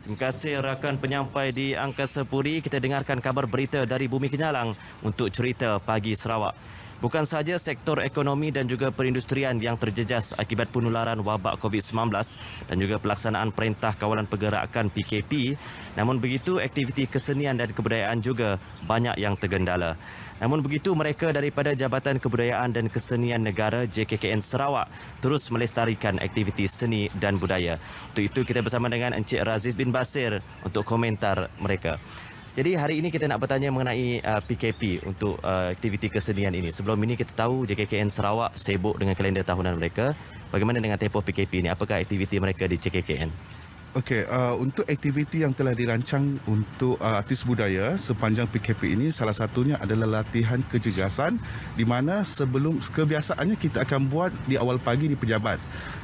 Terima kasih rakan penyampai di Angkasa Puri. Kita dengarkan kabar berita dari Bumi Kenyalang untuk cerita Pagi Sarawak. Bukan sahaja sektor ekonomi dan juga perindustrian yang terjejas akibat penularan wabak COVID-19 dan juga pelaksanaan Perintah Kawalan Pergerakan PKP, namun begitu aktiviti kesenian dan kebudayaan juga banyak yang tergendala. Namun begitu mereka daripada Jabatan Kebudayaan dan Kesenian Negara JKKN Sarawak terus melestarikan aktiviti seni dan budaya. Untuk itu kita bersama dengan Encik Raziz bin Basir untuk komentar mereka. Jadi hari ini kita nak bertanya mengenai uh, PKP untuk uh, aktiviti kesenian ini. Sebelum ini kita tahu JKKN Sarawak sibuk dengan kalender tahunan mereka. Bagaimana dengan tempoh PKP ini? Apakah aktiviti mereka di JKKN? Okey, uh, untuk aktiviti yang telah dirancang untuk uh, artis budaya sepanjang PKP ini salah satunya adalah latihan kejegasan di mana sebelum kebiasaannya kita akan buat di awal pagi di pejabat.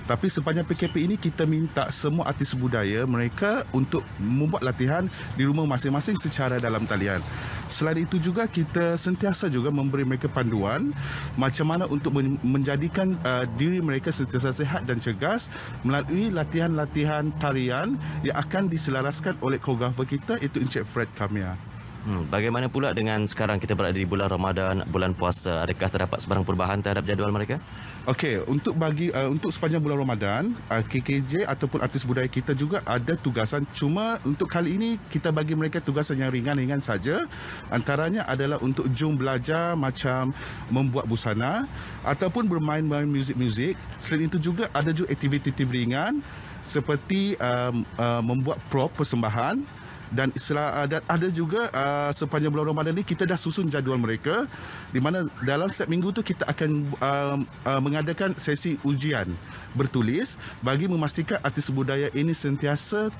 Tapi sepanjang PKP ini kita minta semua artis budaya mereka untuk membuat latihan di rumah masing-masing secara dalam talian. Selain itu juga kita sentiasa juga memberi mereka panduan macam mana untuk menjadikan uh, diri mereka sentiasa sehat dan cegas melalui latihan-latihan tarian yang akan diselaraskan oleh koreografer kita iaitu Encik Fred Kamia. Hmm, bagaimana pula dengan sekarang kita berada di bulan Ramadan, bulan puasa? Adakah terdapat sebarang perubahan terhadap jadual mereka? Okey, untuk bagi uh, untuk sepanjang bulan Ramadan, uh, KKJ ataupun artis budaya kita juga ada tugasan. Cuma untuk kali ini kita bagi mereka tugasan yang ringan-ringan saja. Antaranya adalah untuk jom belajar macam membuat busana ataupun bermain-main muzik-muzik. Selain itu juga ada juga aktiviti-aktiviti ringan seperti um, uh, membuat prop persembahan dan istilah, dan ada juga uh, sepanjang bulan Ramadan ini kita dah susun jadual mereka di mana dalam setiap minggu tu kita akan uh, uh, mengadakan sesi ujian bertulis bagi memastikan artis budaya ini sentiasa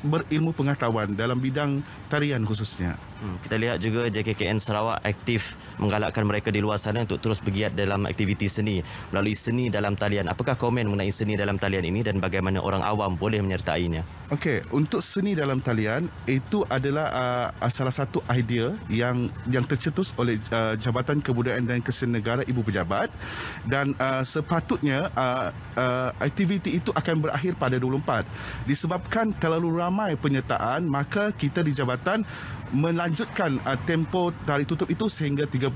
berilmu pengetahuan dalam bidang tarian khususnya. Hmm, kita lihat juga JKKN Sarawak aktif menggalakkan mereka di luar sana untuk terus bergiat dalam aktiviti seni melalui seni dalam talian. Apakah komen mengenai seni dalam talian ini dan bagaimana orang awam boleh menyertainya? Okey, untuk seni dalam talian itu adalah uh, salah satu idea yang yang tercetus oleh uh, Jabatan Kebudayaan dan Kesenian Negara Ibu Pejabat dan uh, sepatutnya uh, uh, aktiviti itu akan berakhir pada 24. Disebabkan terlalu ramai penyertaan, maka kita di jabatan melanjutkan uh, tempo tarikh tutup itu sehingga 30.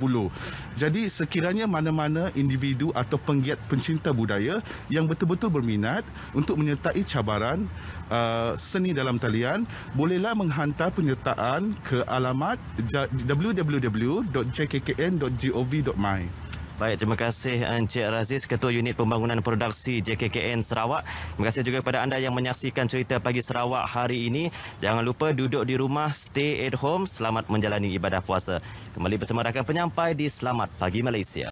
Jadi sekiranya mana-mana individu atau penggiat pencinta budaya yang betul-betul berminat untuk menyertai cabaran uh, seni dalam talian, bolehlah menghantar penyertaan ke alamat www.jkkn.gov.my. Baik, terima kasih Encik Raziz, Ketua Unit Pembangunan Produksi JKKN Sarawak. Terima kasih juga kepada anda yang menyaksikan cerita Pagi Sarawak hari ini. Jangan lupa duduk di rumah, stay at home. Selamat menjalani ibadah puasa. Kembali bersama rakan penyampai di Selamat Pagi Malaysia.